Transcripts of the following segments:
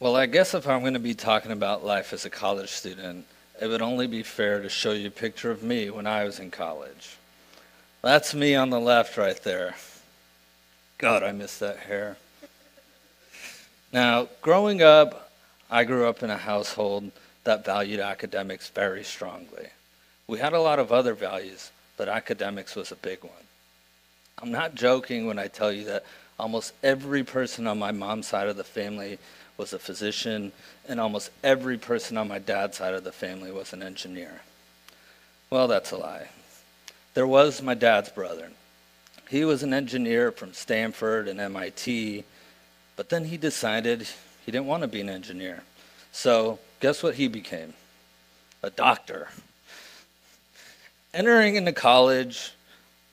Well, I guess if I'm going to be talking about life as a college student, it would only be fair to show you a picture of me when I was in college. That's me on the left right there. God, I miss that hair. Now, growing up, I grew up in a household that valued academics very strongly. We had a lot of other values, but academics was a big one. I'm not joking when I tell you that almost every person on my mom's side of the family was a physician, and almost every person on my dad's side of the family was an engineer. Well, that's a lie. There was my dad's brother. He was an engineer from Stanford and MIT, but then he decided he didn't want to be an engineer. So, guess what he became? A doctor. Entering into college,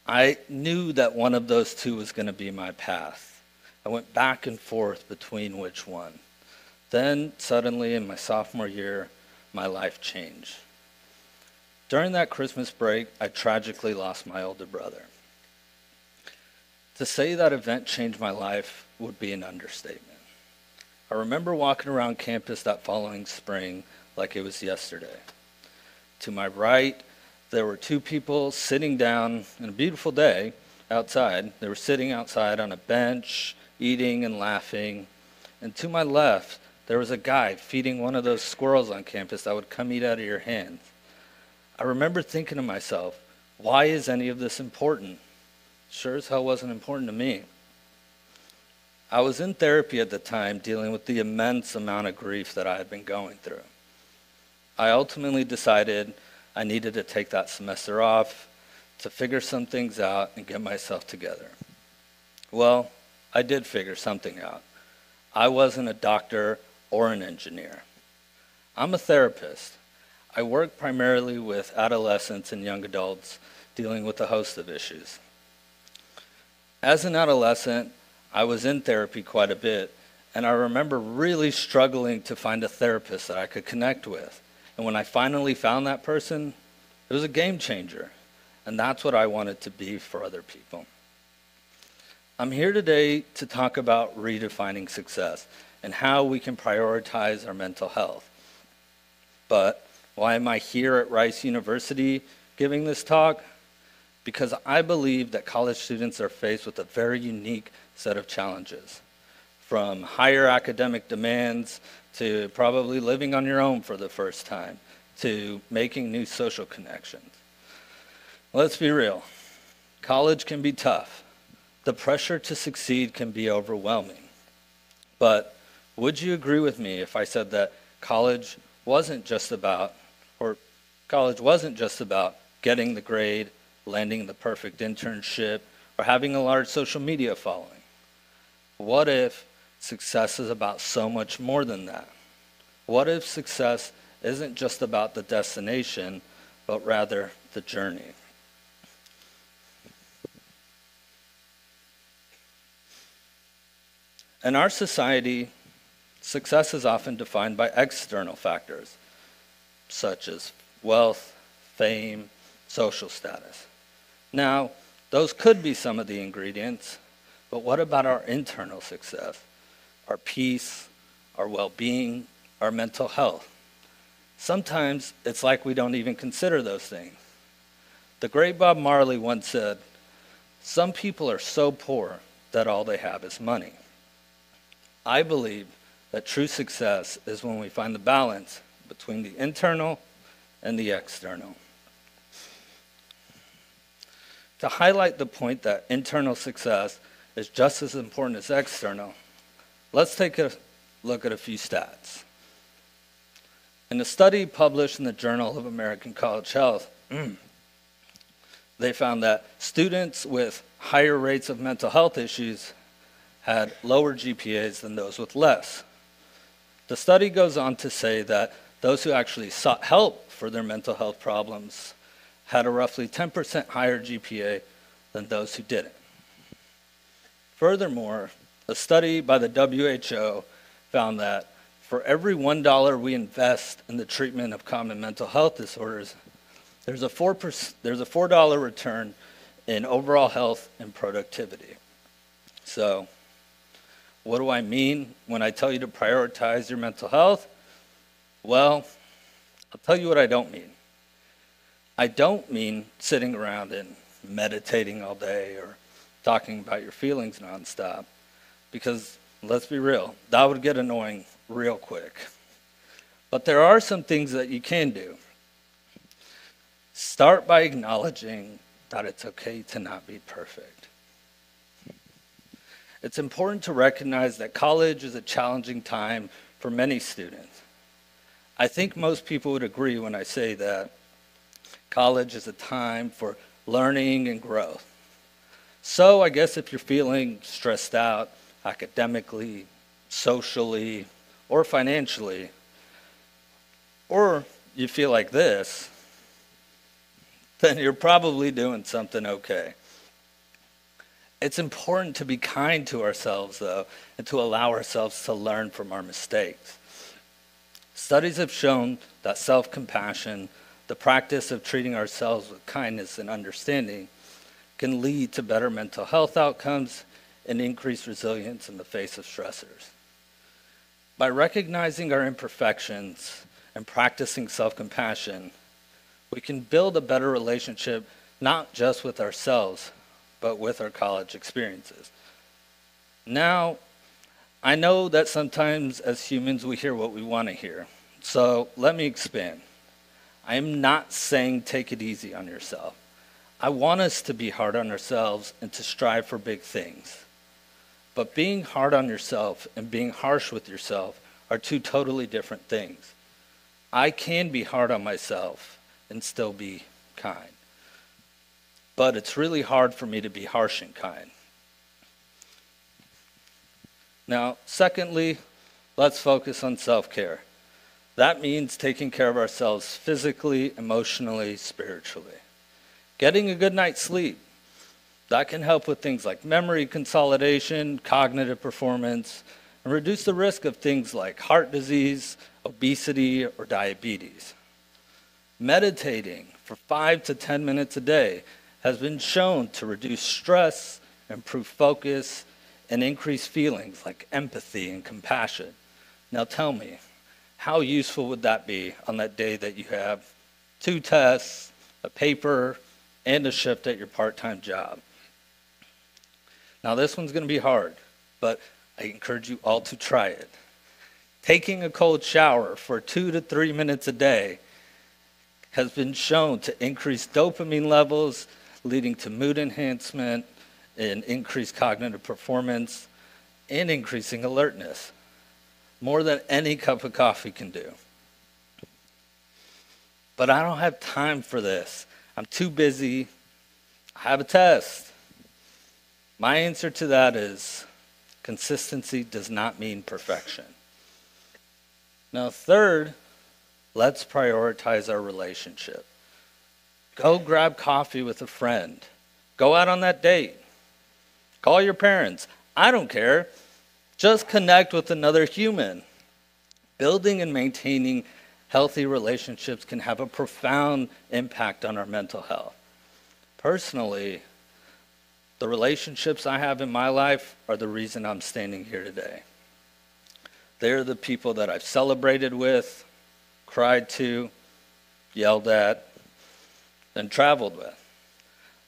I knew that one of those two was going to be my path. I went back and forth between which one. Then, suddenly, in my sophomore year, my life changed. During that Christmas break, I tragically lost my older brother. To say that event changed my life would be an understatement. I remember walking around campus that following spring like it was yesterday. To my right, there were two people sitting down in a beautiful day outside. They were sitting outside on a bench, eating and laughing. And to my left, there was a guy feeding one of those squirrels on campus that would come eat out of your hands. I remember thinking to myself, why is any of this important? Sure as hell wasn't important to me. I was in therapy at the time dealing with the immense amount of grief that I had been going through. I ultimately decided I needed to take that semester off to figure some things out and get myself together. Well, I did figure something out. I wasn't a doctor or an engineer. I'm a therapist. I work primarily with adolescents and young adults dealing with a host of issues. As an adolescent, I was in therapy quite a bit, and I remember really struggling to find a therapist that I could connect with. And when I finally found that person, it was a game changer. And that's what I wanted to be for other people. I'm here today to talk about redefining success and how we can prioritize our mental health. But why am I here at Rice University giving this talk? Because I believe that college students are faced with a very unique set of challenges from higher academic demands to probably living on your own for the first time, to making new social connections. Let's be real college can be tough. The pressure to succeed can be overwhelming. But would you agree with me if I said that college wasn't just about, or college wasn't just about getting the grade, landing the perfect internship, or having a large social media following? What if success is about so much more than that? What if success isn't just about the destination, but rather the journey? In our society, success is often defined by external factors, such as wealth, fame, social status. Now, those could be some of the ingredients, but what about our internal success, our peace, our well being, our mental health? Sometimes it's like we don't even consider those things. The great Bob Marley once said, Some people are so poor that all they have is money. I believe that true success is when we find the balance between the internal and the external. To highlight the point that internal success is just as important as external, let's take a look at a few stats. In a study published in the Journal of American College Health, they found that students with higher rates of mental health issues had lower GPAs than those with less. The study goes on to say that those who actually sought help for their mental health problems had a roughly 10% higher GPA than those who didn't. Furthermore, a study by the WHO found that for every $1 we invest in the treatment of common mental health disorders, there's a 4%, there's a $4 return in overall health and productivity. So, What do I mean when I tell you to prioritize your mental health? Well, I'll tell you what I don't mean. I don't mean sitting around and meditating all day or talking about your feelings nonstop, because let's be real, that would get annoying real quick. But there are some things that you can do. Start by acknowledging that it's okay to not be perfect. It's important to recognize that college is a challenging time for many students. I think most people would agree when I say that college is a time for learning and growth. So, I guess if you're feeling stressed out academically, socially, or financially, or you feel like this, then you're probably doing something okay. It's important to be kind to ourselves, though, and to allow ourselves to learn from our mistakes. Studies have shown that self compassion, the practice of treating ourselves with kindness and understanding, can lead to better mental health outcomes and increased resilience in the face of stressors. By recognizing our imperfections and practicing self compassion, we can build a better relationship not just with ourselves, but with our college experiences. Now, I know that sometimes as humans we hear what we want to hear. So let me expand. I am not saying take it easy on yourself. I want us to be hard on ourselves and to strive for big things. But being hard on yourself and being harsh with yourself are two totally different things. I can be hard on myself and still be kind. But it's really hard for me to be harsh and kind. Now, secondly, let's focus on self care. That means taking care of ourselves physically, emotionally, spiritually. Getting a good night's sleep. That can help with things like memory consolidation, cognitive performance, and reduce the risk of things like heart disease, obesity, or diabetes. Meditating for five to 10 minutes a day has been shown to reduce stress, improve focus, and increase feelings like empathy and compassion. Now tell me, how useful would that be on that day that you have two tests, a paper, and a shift at your part time job? Now, this one's going to be hard, but I encourage you all to try it. Taking a cold shower for two to three minutes a day has been shown to increase dopamine levels, leading to mood enhancement and increased cognitive performance and increasing alertness. More than any cup of coffee can do. But I don't have time for this. I'm too busy. I have a test. My answer to that is consistency does not mean perfection. Now, third, Let's prioritize our relationship. Go grab coffee with a friend. Go out on that date. Call your parents. I don't care. Just connect with another human. Building and maintaining healthy relationships can have a profound impact on our mental health. Personally, the relationships I have in my life are the reason I'm standing here today. They're the people that I've celebrated with, cried to, yelled at, and traveled with.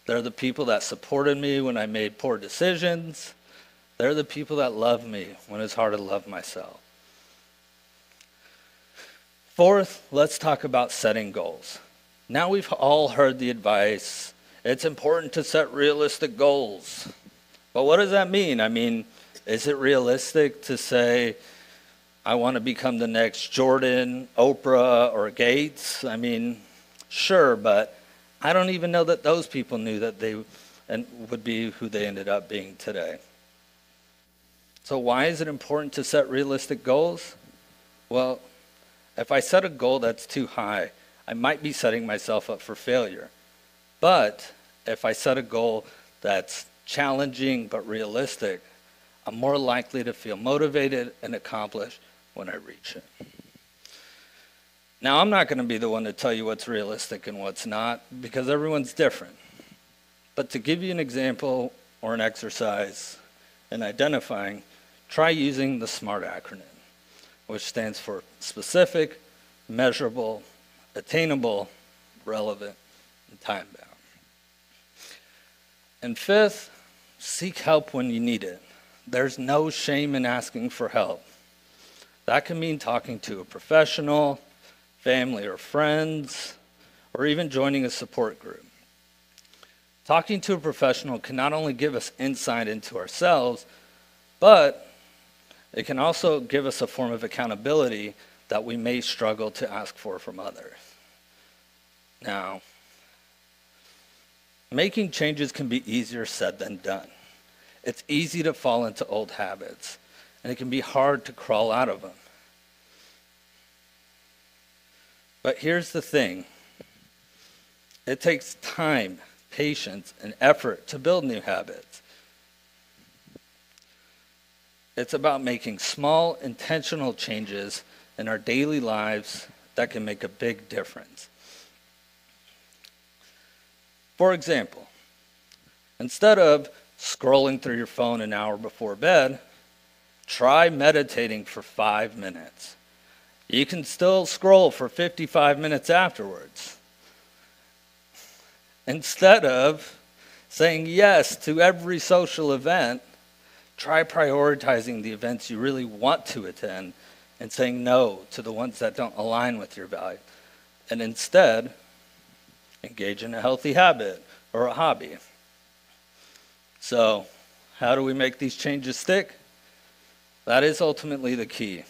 They're the people that supported me when I made poor decisions. They're the people that love me when it's hard to love myself. Fourth, let's talk about setting goals. Now we've all heard the advice it's important to set realistic goals. But what does that mean? I mean, is it realistic to say, I want to become the next Jordan, Oprah, or Gates. I mean, sure, but I don't even know that those people knew that they and would be who they ended up being today. So why is it important to set realistic goals? Well, if I set a goal that's too high, I might be setting myself up for failure. But if I set a goal that's challenging but realistic, I'm more likely to feel motivated and accomplished when I reach it. Now, I'm not going to be the one to tell you what's realistic and what's not because everyone's different. But to give you an example or an exercise in identifying, try using the SMART acronym, which stands for specific, measurable, attainable, relevant, and time bound. And fifth, seek help when you need it. There's no shame in asking for help. That can mean talking to a professional, family or friends, or even joining a support group. Talking to a professional can not only give us insight into ourselves, but it can also give us a form of accountability that we may struggle to ask for from others. Now, making changes can be easier said than done. It's easy to fall into old habits, and it can be hard to crawl out of them. But here's the thing it takes time, patience, and effort to build new habits. It's about making small, intentional changes in our daily lives that can make a big difference. For example, instead of scrolling through your phone an hour before bed, try meditating for five minutes. You can still scroll for 55 minutes afterwards. Instead of saying yes to every social event, try prioritizing the events you really want to attend and saying no to the ones that don't align with your value. And instead, engage in a healthy habit or a hobby. So, how do we make these changes stick? That is ultimately the key.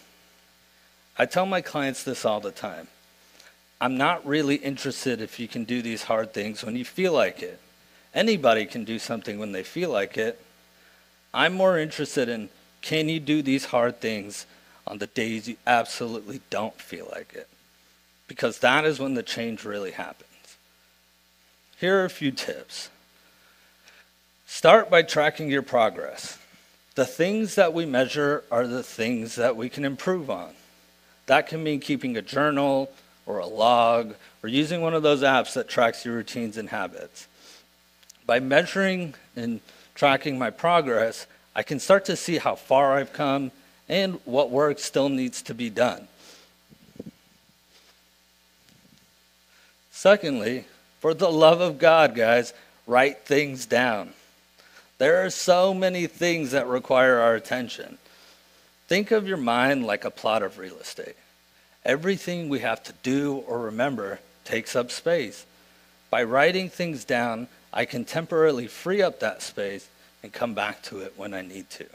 I tell my clients this all the time. I'm not really interested if you can do these hard things when you feel like it. Anybody can do something when they feel like it. I'm more interested in can you do these hard things on the days you absolutely don't feel like it? Because that is when the change really happens. Here are a few tips. Start by tracking your progress. The things that we measure are the things that we can improve on. That can mean keeping a journal or a log or using one of those apps that tracks your routines and habits. By measuring and tracking my progress, I can start to see how far I've come and what work still needs to be done. Secondly, for the love of God, guys, write things down. There are so many things that require our attention. Think of your mind like a plot of real estate. Everything we have to do or remember takes up space. By writing things down, I can temporarily free up that space and come back to it when I need to.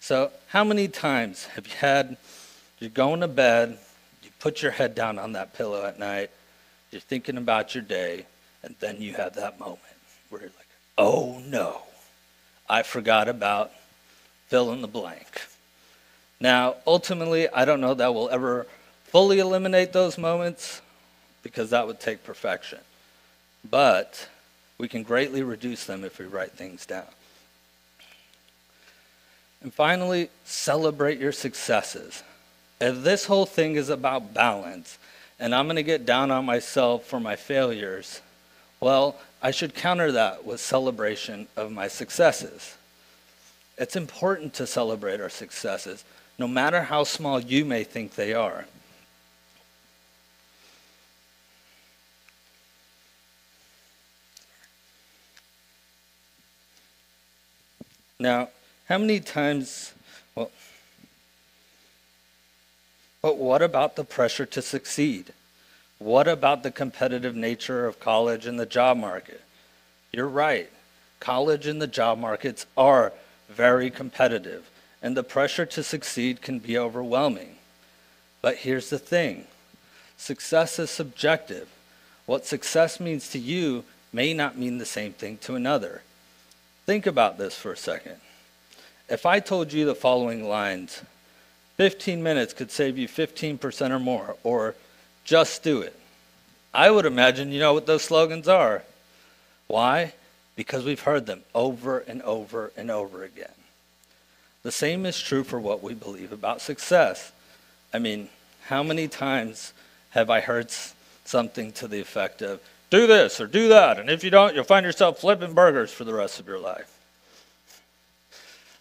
So, how many times have you had, you're going to bed, you put your head down on that pillow at night, you're thinking about your day, and then you have that moment where you're like, oh no, I forgot about fill in the blank. Now, ultimately, I don't know that we'll ever fully eliminate those moments because that would take perfection. But we can greatly reduce them if we write things down. And finally, celebrate your successes. If this whole thing is about balance, and I'm going to get down on myself for my failures, well, I should counter that with celebration of my successes. It's important to celebrate our successes, no matter how small you may think they are. Now, how many times, well, but what about the pressure to succeed? What about the competitive nature of college and the job market? You're right. College and the job markets are very competitive, and the pressure to succeed can be overwhelming. But here's the thing success is subjective. What success means to you may not mean the same thing to another. Think about this for a second. If I told you the following lines 15 minutes could save you 15% or more, or just do it. I would imagine you know what those slogans are. Why? Because we've heard them over and over and over again. The same is true for what we believe about success. I mean, how many times have I heard something to the effect of, do this or do that, and if you don't, you'll find yourself flipping burgers for the rest of your life?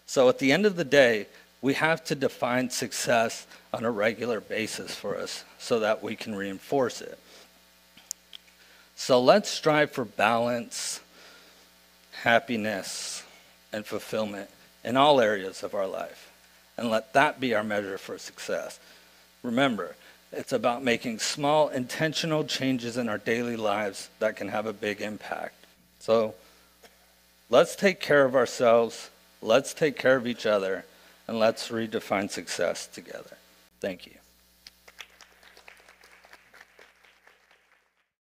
So at the end of the day, We have to define success on a regular basis for us so that we can reinforce it. So let's strive for balance, happiness, and fulfillment in all areas of our life. And let that be our measure for success. Remember, it's about making small intentional changes in our daily lives that can have a big impact. So let's take care of ourselves, let's take care of each other, and let's redefine success together. Thank you.